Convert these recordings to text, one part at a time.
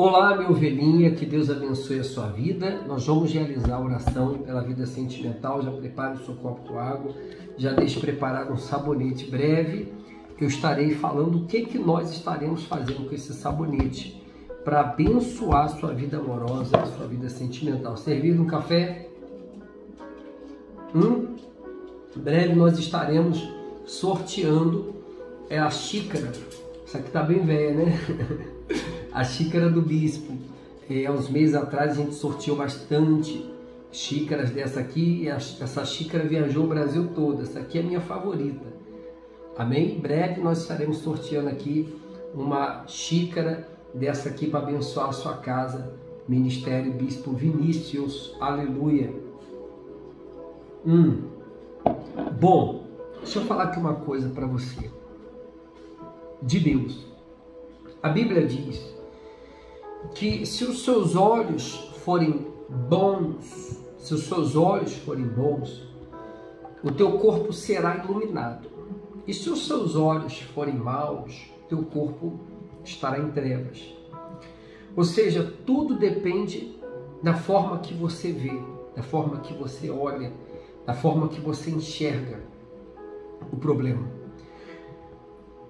Olá, meu ovelhinha, que Deus abençoe a sua vida. Nós vamos realizar a oração pela vida sentimental. Já prepare o seu copo com água, já deixe preparar um sabonete breve. Eu estarei falando o que, que nós estaremos fazendo com esse sabonete para abençoar a sua vida amorosa, a sua vida sentimental. Servido um café? Hum? Em breve nós estaremos sorteando é a xícara. Essa aqui tá bem velha, né? a xícara do bispo. É, há uns meses atrás a gente sorteou bastante xícaras dessa aqui e essa xícara viajou o Brasil todo. Essa aqui é a minha favorita. Amém? Em breve nós estaremos sorteando aqui uma xícara dessa aqui para abençoar a sua casa. Ministério Bispo Vinícius. Aleluia. Hum. Bom, deixa eu falar aqui uma coisa para você. De Deus. A Bíblia diz que se os seus olhos forem bons, se os seus olhos forem bons, o teu corpo será iluminado. E se os seus olhos forem maus, teu corpo estará em trevas. Ou seja, tudo depende da forma que você vê, da forma que você olha, da forma que você enxerga o problema.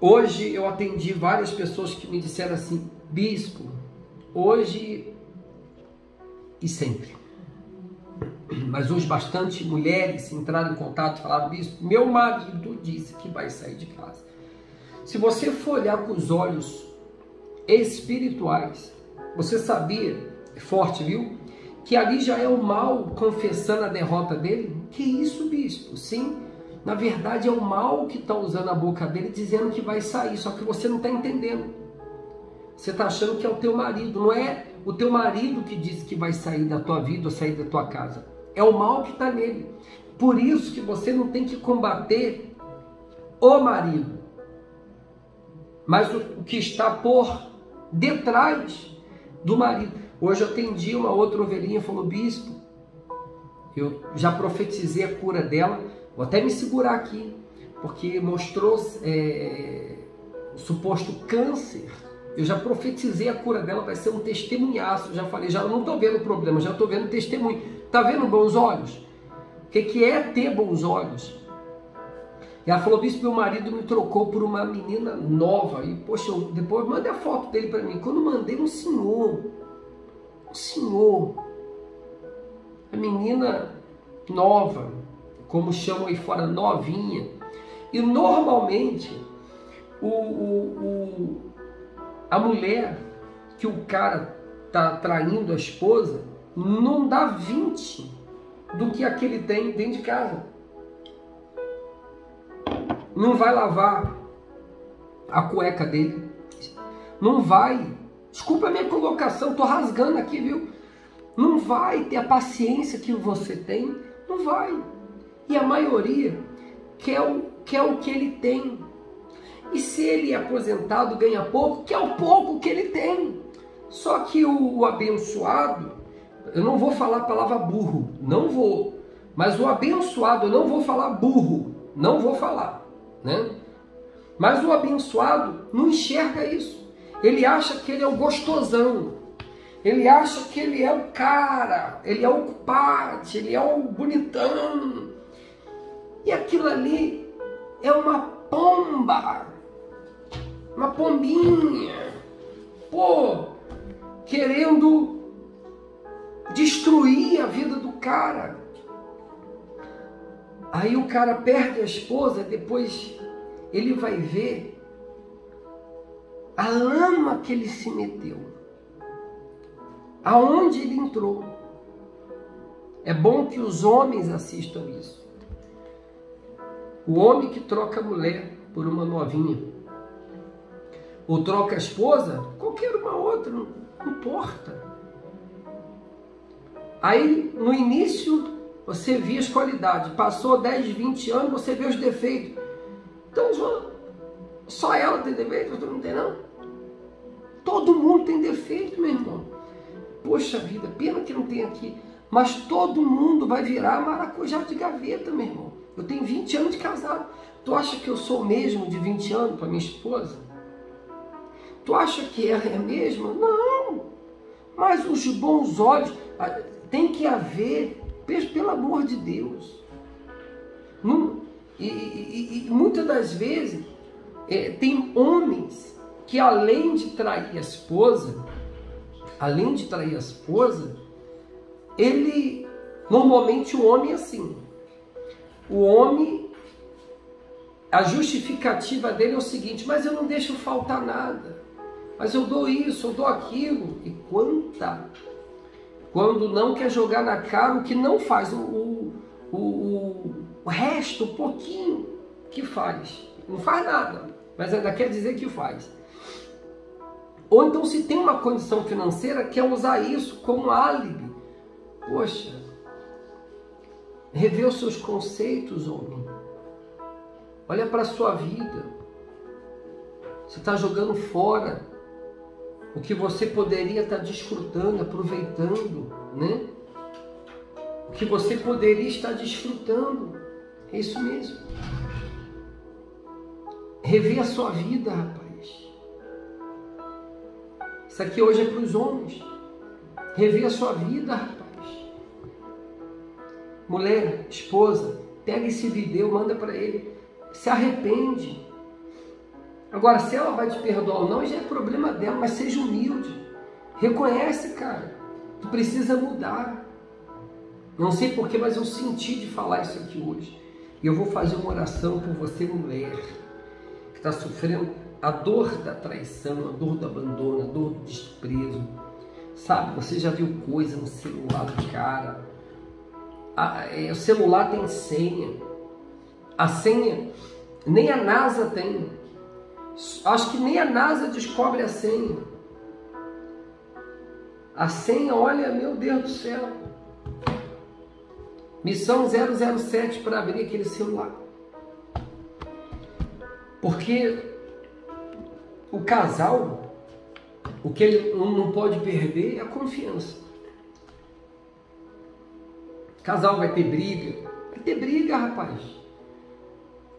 Hoje eu atendi várias pessoas que me disseram assim: Bispo, hoje e sempre. Mas hoje bastante mulheres entraram em contato e falaram, bispo, meu marido disse que vai sair de casa. Se você for olhar com os olhos espirituais, você sabia, é forte, viu? Que ali já é o mal confessando a derrota dele? Que isso, bispo? Sim, na verdade é o mal que está usando a boca dele dizendo que vai sair, só que você não está entendendo. Você está achando que é o teu marido, não é o teu marido que diz que vai sair da tua vida ou sair da tua casa. É o mal que está nele. Por isso que você não tem que combater o marido, mas o que está por detrás do marido. Hoje eu atendi uma outra ovelhinha, falou, bispo, eu já profetizei a cura dela, vou até me segurar aqui, porque mostrou é, o suposto câncer eu já profetizei a cura dela, vai ser um testemunhaço. Já falei, já não estou vendo problema, já estou vendo testemunho. Está vendo bons olhos? O que, que é ter bons olhos? E ela falou, bispo, meu marido me trocou por uma menina nova. E, poxa, eu, depois manda a foto dele para mim. Quando mandei, um senhor. Um senhor. A menina nova, como chamam aí fora, novinha. E normalmente, o, o, o a mulher que o cara tá traindo a esposa não dá 20 do que aquele tem dentro de casa. Não vai lavar a cueca dele. Não vai. Desculpa a minha colocação, tô rasgando aqui, viu? Não vai ter a paciência que você tem. Não vai. E a maioria quer o, quer o que ele tem. E se ele é aposentado, ganha pouco, que é o pouco que ele tem. Só que o, o abençoado, eu não vou falar a palavra burro, não vou. Mas o abençoado, eu não vou falar burro, não vou falar, né? Mas o abençoado não enxerga isso. Ele acha que ele é o gostosão. Ele acha que ele é o cara, ele é o cupate, ele é o bonitão. E aquilo ali é uma pomba uma pombinha, pô, querendo destruir a vida do cara. Aí o cara perde a esposa, depois ele vai ver a lama que ele se meteu, aonde ele entrou. É bom que os homens assistam isso. O homem que troca a mulher por uma novinha ou troca a esposa, qualquer uma outra, não, importa. Aí no início você via as qualidades, passou 10, 20 anos, você vê os defeitos. Então só ela tem defeito, você não tem não? Todo mundo tem defeito, meu irmão. Poxa vida, pena que não tem aqui. Mas todo mundo vai virar maracujá de gaveta, meu irmão. Eu tenho 20 anos de casado. Tu acha que eu sou mesmo de 20 anos para minha esposa? Tu acha que ela é a mesma? Não. Mas os bons olhos ah, tem que haver, pelo amor de Deus. Não, e, e, e, muitas das vezes é, tem homens que além de trair a esposa, além de trair a esposa, ele normalmente o homem é assim. O homem a justificativa dele é o seguinte: mas eu não deixo faltar nada. Mas eu dou isso, eu dou aquilo. E quanta? Quando não quer jogar na cara o que não faz, o, o, o, o resto, o pouquinho que faz. Não faz nada, mas ainda quer dizer que faz. Ou então, se tem uma condição financeira, quer usar isso como álibi. Poxa, rever os seus conceitos, homem. Olha para a sua vida. Você está jogando fora o que você poderia estar tá desfrutando, aproveitando, né? O que você poderia estar desfrutando. É isso mesmo. Rever a sua vida, rapaz. Isso aqui hoje é para os homens. Rever a sua vida, rapaz. Mulher, esposa, pega esse vídeo, manda para ele se arrepende. Agora, se ela vai te perdoar ou não, já é problema dela, mas seja humilde. Reconhece, cara. Tu precisa mudar. Não sei porquê, mas eu senti de falar isso aqui hoje. E eu vou fazer uma oração por você, mulher, que está sofrendo a dor da traição, a dor do abandono, a dor do desprezo. Sabe, você já viu coisa no celular do cara. Ah, é, o celular tem senha. A senha nem a NASA tem. Acho que nem a NASA descobre a senha. A senha, olha, meu Deus do céu. Missão 007 para abrir aquele celular. Porque o casal, o que ele não pode perder é a confiança. O casal vai ter briga. Vai ter briga, rapaz.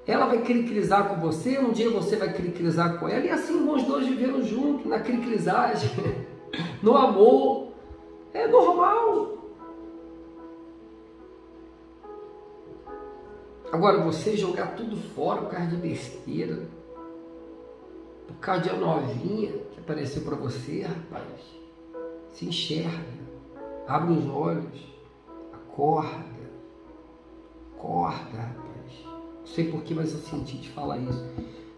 Ela vai cricrizar com você, um dia você vai cricrizar com ela, e assim os dois viveram juntos, na cricrizagem, no amor. É normal. Agora, você jogar tudo fora por causa de besteira, por causa de uma novinha que apareceu para você, rapaz, se enxerga, abre os olhos, acorda, acorda, rapaz. Sei porquê, mas eu senti de falar isso.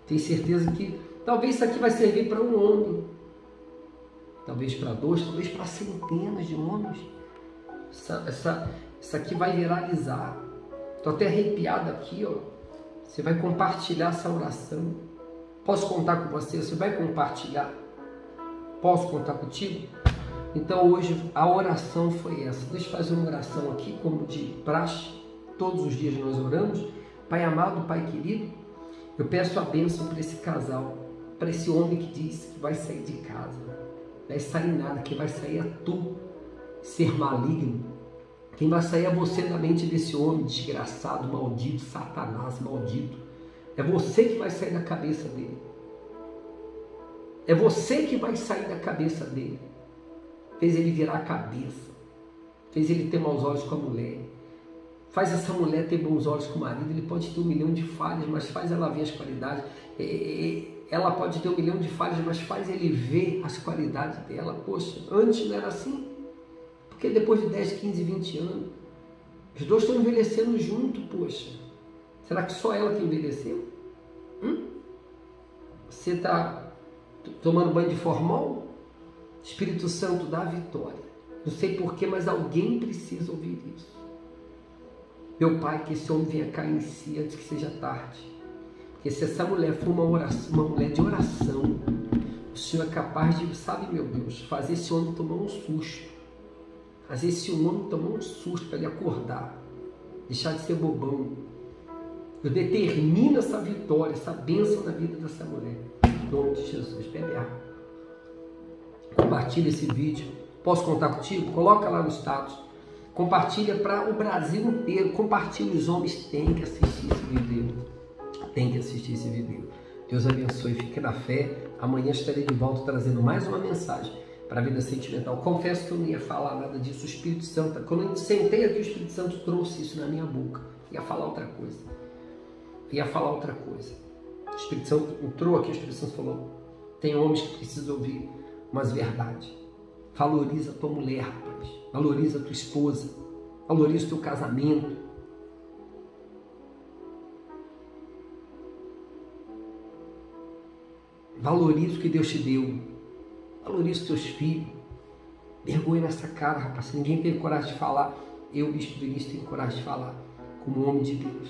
Tenho certeza que talvez isso aqui vai servir para um homem. Talvez para dois, talvez para centenas de homens. Essa, essa, isso aqui vai viralizar. Estou até arrepiado aqui, ó. Você vai compartilhar essa oração. Posso contar com você? Você vai compartilhar? Posso contar contigo? Então hoje a oração foi essa. Deixa eu fazer uma oração aqui, como de praxe. Todos os dias nós oramos. Pai amado, Pai querido, eu peço a bênção para esse casal, para esse homem que diz que vai sair de casa, vai sair nada, que vai sair a tu, ser maligno. Quem vai sair é você da mente desse homem desgraçado, maldito, satanás, maldito. É você que vai sair da cabeça dele. É você que vai sair da cabeça dele. Fez ele virar a cabeça. Fez ele ter maus olhos com a mulher faz essa mulher ter bons olhos com o marido, ele pode ter um milhão de falhas, mas faz ela ver as qualidades. É, é, ela pode ter um milhão de falhas, mas faz ele ver as qualidades dela. Poxa, antes não era assim? Porque depois de 10, 15, 20 anos, os dois estão envelhecendo junto, poxa. Será que só ela que envelheceu? Hum? Você está tomando banho de formol? Espírito Santo dá vitória. Não sei porquê, mas alguém precisa ouvir isso. Meu Pai, que esse homem venha cair em si antes que seja tarde. Porque se essa mulher for uma, oração, uma mulher de oração, o Senhor é capaz de, sabe, meu Deus, fazer esse homem tomar um susto. Fazer esse homem tomar um susto para ele acordar. Deixar de ser bobão. Eu determino essa vitória, essa bênção na vida dessa mulher. Em nome de Jesus. Água. Compartilha esse vídeo. Posso contar contigo? Coloca lá no status. Compartilha para o Brasil inteiro. Compartilha, os homens têm que assistir esse vídeo. Tem que assistir esse vídeo. Deus abençoe, fique na fé. Amanhã estarei de volta trazendo mais uma mensagem para a vida sentimental. Confesso que eu não ia falar nada disso. O Espírito Santo, quando eu sentei aqui, o Espírito Santo trouxe isso na minha boca. Ia falar outra coisa. Ia falar outra coisa. O Espírito Santo entrou aqui, o Espírito Santo falou: tem homens que precisam ouvir umas verdades. Valoriza a tua mulher, rapaz. Valoriza a tua esposa. Valoriza o teu casamento. Valoriza o que Deus te deu. Valoriza os teus filhos. Vergonha nessa cara, rapaz. Se ninguém teve coragem de falar, eu, Bispo Vinícius, tenho coragem de falar como homem de Deus.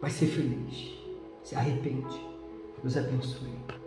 Vai ser feliz. Se arrepende. Deus abençoe.